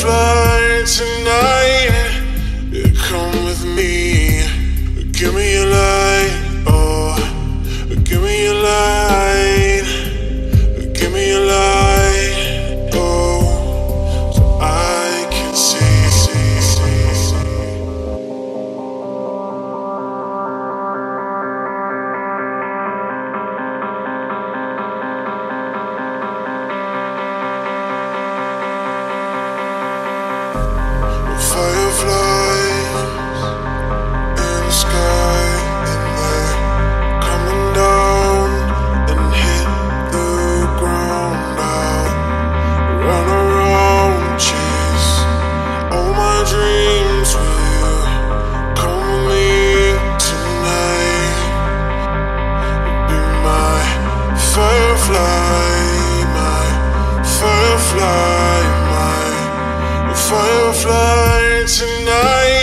fly fly tonight.